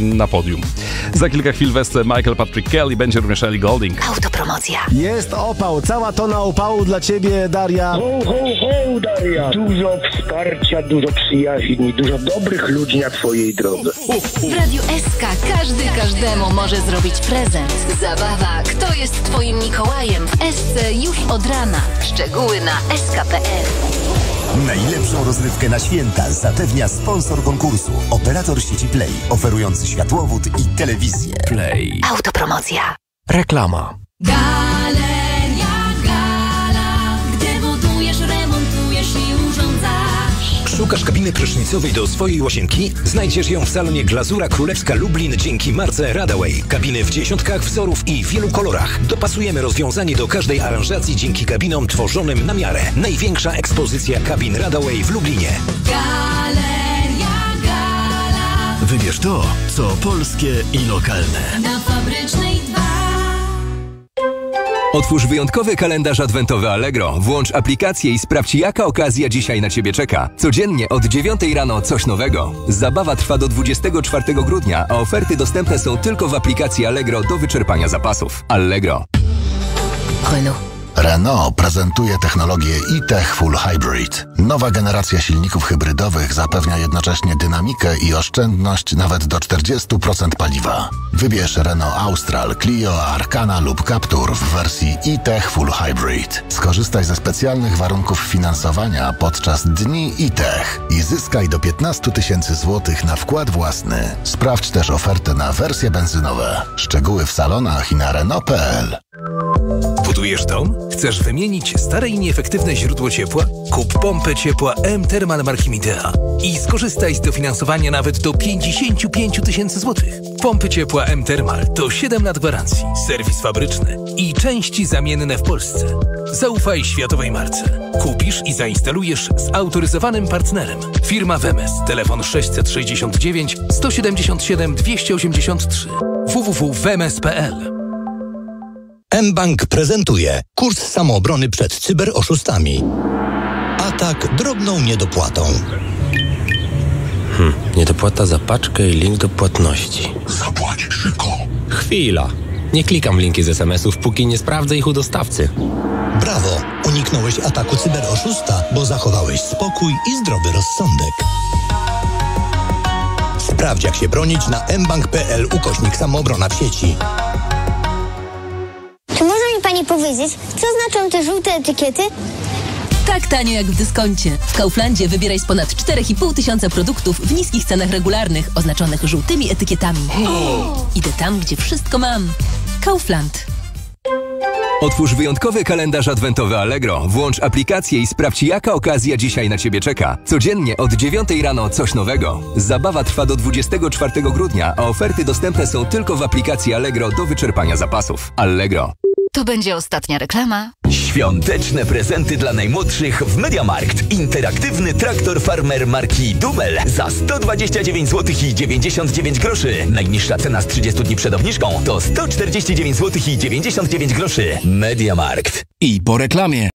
na podium. Za kilka chwil wesce Michael Patrick Kelly, będzie również Ellie Golding. Autopromocja. Jest opał, cała tona opału dla ciebie, Daria. Ho, ho, ho, Daria! Dużo wsparcia, dużo przyjaźni, dużo dobrych ludzi na twojej drodze. W Radiu SK każdy każdemu może zrobić prezent. Zabawa Kto jest twoim Mikołajem w SC już od rana. Szczegóły na sk.pl Najlepszą rozrywkę na święta zapewnia sponsor konkursu, operator sieci Play, oferujący światłowód i telewizję. Play. Autopromocja. Reklama. Szukasz kabiny prysznicowej do swojej łazienki? Znajdziesz ją w salonie Glazura Królewska Lublin dzięki marce Radaway. Kabiny w dziesiątkach wzorów i wielu kolorach. Dopasujemy rozwiązanie do każdej aranżacji dzięki kabinom tworzonym na miarę. Największa ekspozycja kabin Radaway w Lublinie. Galeria Gala, Wybierz to, co polskie i lokalne. na Fabrycznej 2. Otwórz wyjątkowy kalendarz adwentowy Allegro. Włącz aplikację i sprawdź, jaka okazja dzisiaj na Ciebie czeka. Codziennie od 9 rano coś nowego. Zabawa trwa do 24 grudnia, a oferty dostępne są tylko w aplikacji Allegro do wyczerpania zapasów. Allegro. Renault. Renault prezentuje technologię e-Tech Full Hybrid. Nowa generacja silników hybrydowych zapewnia jednocześnie dynamikę i oszczędność nawet do 40% paliwa. Wybierz Renault Austral, Clio, Arcana lub Captur w wersji e-Tech Full Hybrid. Skorzystaj ze specjalnych warunków finansowania podczas dni e-Tech i zyskaj do 15 tysięcy złotych na wkład własny. Sprawdź też ofertę na wersje benzynowe. Szczegóły w salonach i na Renault.pl. Budujesz dom? Chcesz wymienić stare i nieefektywne źródło ciepła? Kup pompę ciepła M-Thermal marki Midea i skorzystaj z dofinansowania nawet do 55 tysięcy złotych. Pompy ciepła M-Thermal to 7 lat gwarancji, serwis fabryczny i części zamienne w Polsce. Zaufaj światowej marce. Kupisz i zainstalujesz z autoryzowanym partnerem. Firma Wemes. Telefon 669 177 283 www.wemes.pl mBank prezentuje kurs samoobrony przed cyberoszustami. Atak drobną niedopłatą. Niedopłata za paczkę i link do płatności. Zapłać szybko. Chwila. Nie klikam w linki z SMS-ów, póki nie sprawdzę ich u dostawcy. Brawo! Uniknąłeś ataku cyberoszusta, bo zachowałeś spokój i zdrowy rozsądek. Sprawdź jak się bronić na mbank.pl ukośnik samoobrona w sieci. Pani powiedzieć, co znaczą te żółte etykiety? Tak tanio jak w dyskoncie. W Kauflandzie wybieraj z ponad 4,5 tysiąca produktów w niskich cenach regularnych, oznaczonych żółtymi etykietami. Idę tam, gdzie wszystko mam. Kaufland. Otwórz wyjątkowy kalendarz adwentowy Allegro. Włącz aplikację i sprawdź, jaka okazja dzisiaj na Ciebie czeka. Codziennie od 9 rano coś nowego. Zabawa trwa do 24 grudnia, a oferty dostępne są tylko w aplikacji Allegro do wyczerpania zapasów. Allegro. To będzie ostatnia reklama. Świąteczne prezenty dla najmłodszych w Mediamarkt. Interaktywny traktor farmer marki Dumel za 129 zł i 99 groszy. Najniższa cena z 30 dni przed obniżką to 149 zł i 99 groszy. Mediamarkt. I po reklamie.